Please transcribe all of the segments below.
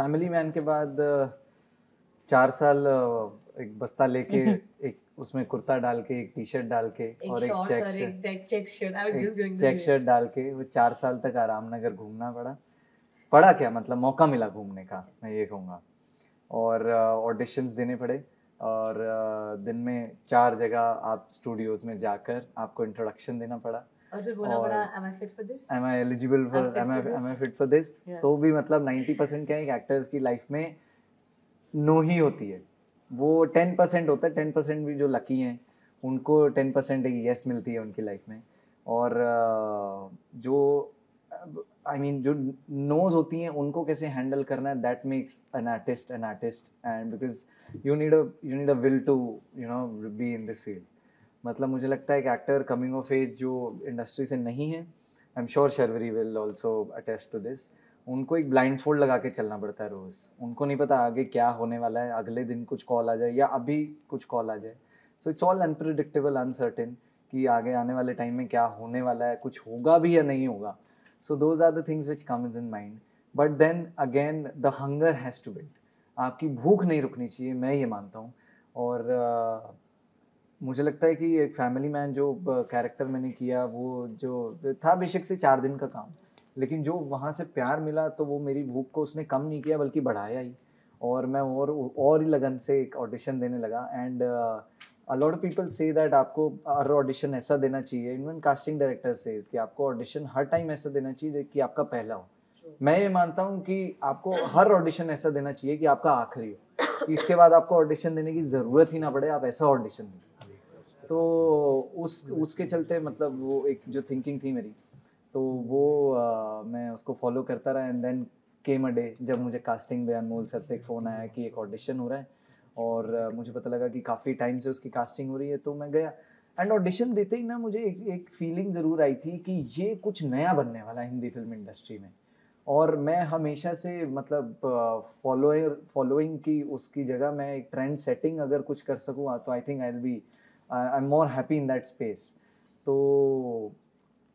Family man के बाद चार साल एक बस्ता लेके एक उसमें कुर्ता डाल के एक टी शर्ट डाल के एक और एक check shirt check shirt check डाल के वो चार साल तक आराम नगर घूमना पड़ा। पड़ा क्या? मतलब मौका मिला घूमने का मैं ये कहूँगा। और ऑडिशंस देने पड़े और दिन में चार जगह आप स्टूडियोज में जाकर आपको इंट्रोडक्शन देना पड़ा। और फिर for this. तो भी मतलब 90 परसेंट क्या है कि एक्टर्स की लाइफ में नो ही होती है। वो 10 परसेंट होता है 10 परसेंट भी जो लकी हैं उनको 10 परसेंट एक यस मिलती है उनकी लाइफ में। और जो आई मीन जो नोज़ होती हैं उनको कैसे हैंडल करना है that makes an artist an artist and because you need a you need a will to you know be in this field मतलब मुझे लगता है कि एक्टर कमिंग ऑफ़ एज जो इंडस्ट्री से नहीं है I am sure Sharvari will also attest to this उनको एक ब्लाइंड फोल्ड लगा के चलना पड़ता है रोज़। उनको नहीं पता आगे क्या होने वाला है अगले दिन कुछ कॉल आ जाए या अभी कुछ कॉल आ जाए। So it's all unpredictable uncertain कि आगे आने वाले टाइम में क्या होने वाला है कुछ होगा भी या नहीं होगा। So those are the things which comes in mind but then again the hunger has to build आपकी भूख नहीं रुकनी चाहिए मैं ये मानता हूँ। और uh, मुझे लगता है कि एक फैमिली मैन जो कैरेक्टर मैंने किया, वो जो, था बेशक से चार दिन का काम, लेकिन जो वहाँ से प्यार मिला तो वो मेरी भूख को उसने कम नहीं किया, बल्कि बढ़ाया ही। और मैं और और ही लगन से एक ऑडिशन देने लगा। एंड अलॉट पीपल से दैट आपको हर ऑडिशन ऐसा देना चाहिए इवन कास्टिंग डायरेक्टर से कि आपको ऑडिशन हर टाइम ऐसा देना चाहिए कि आपका पहला हो। मैं ये मानता हूँ कि आपको हर ऑडिशन ऐसा देना चाहिए कि आपका आखिरी हो। इसके बाद आपको ऑडिशन देने की ज़रूरत ही ना पड़े, आप ऐसा ऑडिशन दें तो उस उसके चलते मतलब वो एक जो थिंकिंग थी मेरी तो वो आ, मैं उसको फॉलो करता रहा and then came a day जब मुझे कास्टिंग में अनमोल सर से एक फ़ोन आया कि एक ऑडिशन हो रहा है और आ, मुझे पता लगा कि काफ़ी टाइम से उसकी कास्टिंग हो रही है तो मैं गया। एंड ऑडिशन देते ही ना मुझे एक, एक फीलिंग ज़रूर आई थी कि ये कुछ नया बनने वाला है हिंदी फ़िल्म इंडस्ट्री में। और मैं हमेशा से मतलब फॉलोअर फॉलोइंग की उसकी जगह मैं एक ट्रेंड सेटिंग अगर कुछ कर सकूँ तो I think I will be I am more happy in that space तो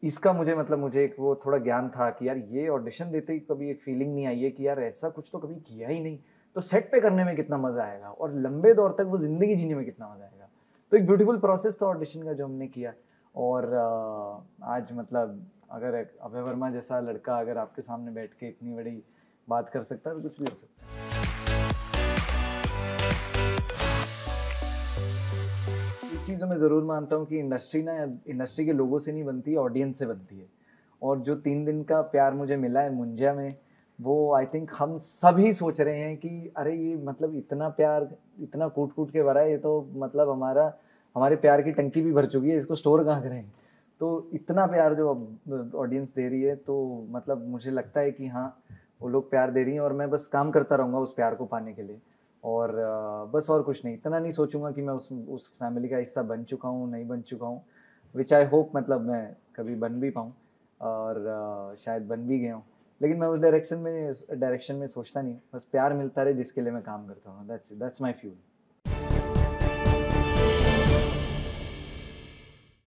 इसका मुझे मतलब मुझे एक वो थोड़ा ज्ञान था कि यार ये ऑडिशन देते ही कभी एक फीलिंग नहीं आई है कि यार ऐसा कुछ तो कभी किया ही नहीं। तो सेट पे करने में कितना मज़ा आएगा? और लंबे दौर तक वो ज़िंदगी जीने में कितना मज़ा आएगा? तो एक ब्यूटीफुल प्रोसेस था ऑडिशन का जो हमने किया। और आज मतलब अगर अभय वर्मा जैसा लड़का अगर आपके सामने बैठ के इतनी बड़ी बात कर सकता है तो कुछ भी हो सकता है। चीज़ों में ज़रूर मानता हूँ कि इंडस्ट्री ना इंडस्ट्री के लोगों से नहीं बनती ऑडियंस से बनती है। और जो तीन दिन का प्यार मुझे मिला है मुंजिया में, वो आई थिंक हम सभी सोच रहे हैं कि अरे ये मतलब इतना प्यार, इतना कूट कूट के भरा है, ये तो मतलब हमारा, हमारे प्यार की टंकी भी भर चुकी है, इसको स्टोर कहाँ करें? तो इतना प्यार जो ऑडियंस दे रही है तो मतलब मुझे लगता है कि हाँ वो लोग प्यार दे रही हैं और मैं बस काम करता रहूँगा उस प्यार को पाने के लिए। और बस और कुछ नहीं। इतना नहीं सोचूँगा कि मैं उस उस फैमिली का हिस्सा बन चुका हूँ, नहीं बन चुका हूँ विच आई होप मतलब मैं कभी बन भी पाऊँ और शायद बन भी गया हूँ। लेकिन मैं उस डायरेक्शन में डायरेक्शन में सोचता नहीं बस प्यार मिलता रहे जिसके लिए मैं काम करता हूँ। That's that's my fuel